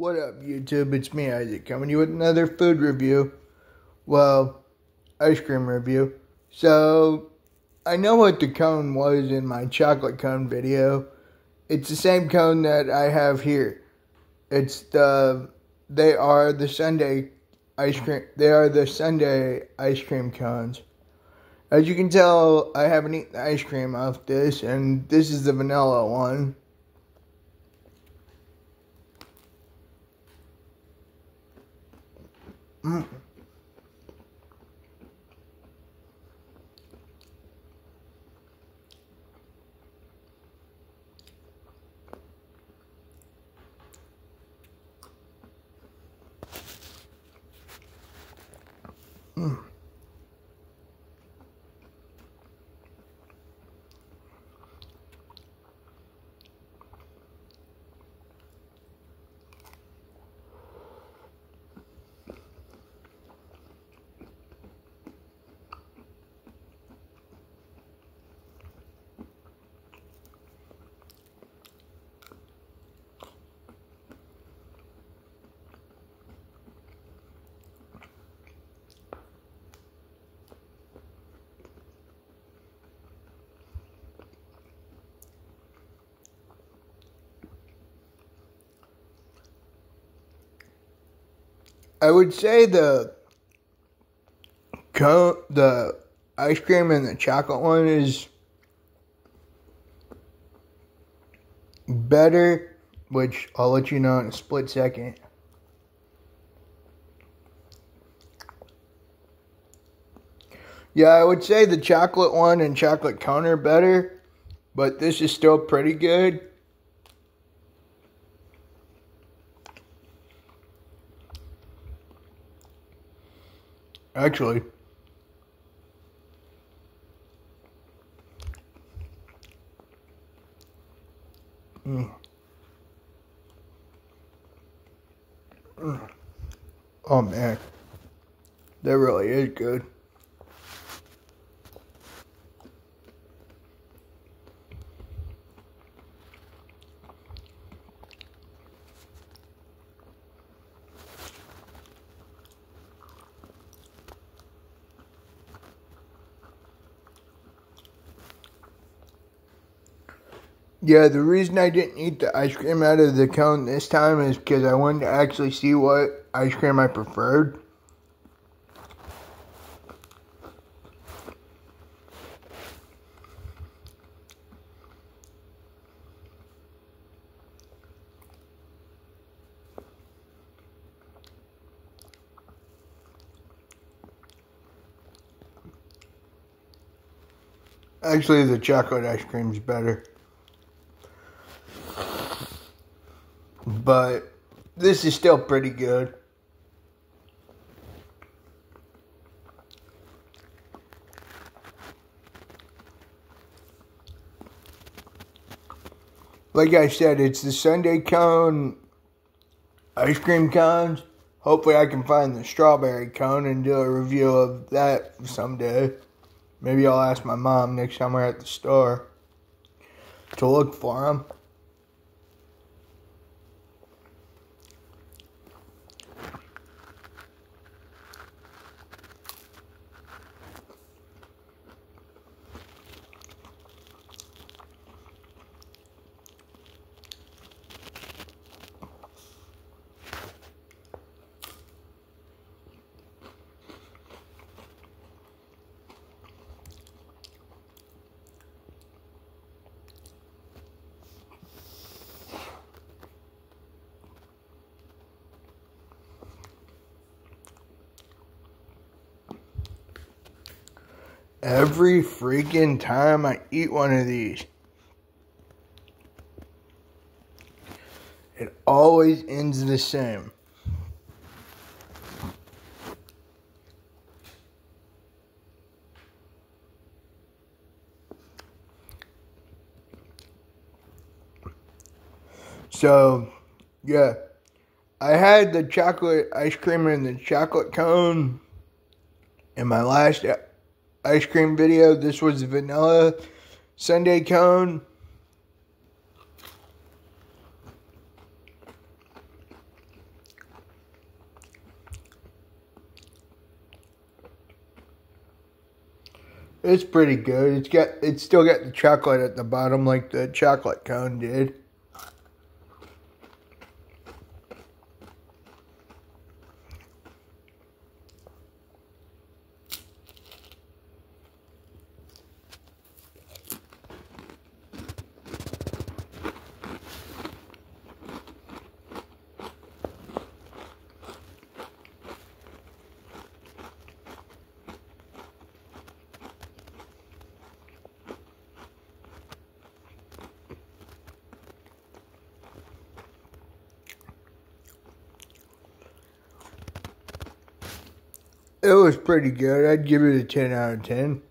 What up, YouTube? It's me, Isaac, coming to you with another food review. Well, ice cream review. So, I know what the cone was in my chocolate cone video. It's the same cone that I have here. It's the, they are the sundae ice cream, they are the sundae ice cream cones. As you can tell, I haven't eaten ice cream off this, and this is the vanilla one. Mm. Mm. I would say the the ice cream and the chocolate one is better, which I'll let you know in a split second. Yeah, I would say the chocolate one and chocolate cone are better, but this is still pretty good. Actually, mm. Mm. oh man, that really is good. Yeah, the reason I didn't eat the ice cream out of the cone this time is because I wanted to actually see what ice cream I preferred. Actually, the chocolate ice cream is better. But this is still pretty good. Like I said, it's the sundae cone ice cream cones. Hopefully I can find the strawberry cone and do a review of that someday. Maybe I'll ask my mom next time we're at the store to look for them. Every freaking time I eat one of these. It always ends the same. So, yeah. I had the chocolate ice cream and the chocolate cone in my last ice cream video. This was vanilla sundae cone. It's pretty good. It's got it's still got the chocolate at the bottom like the chocolate cone did. It was pretty good. I'd give it a 10 out of 10.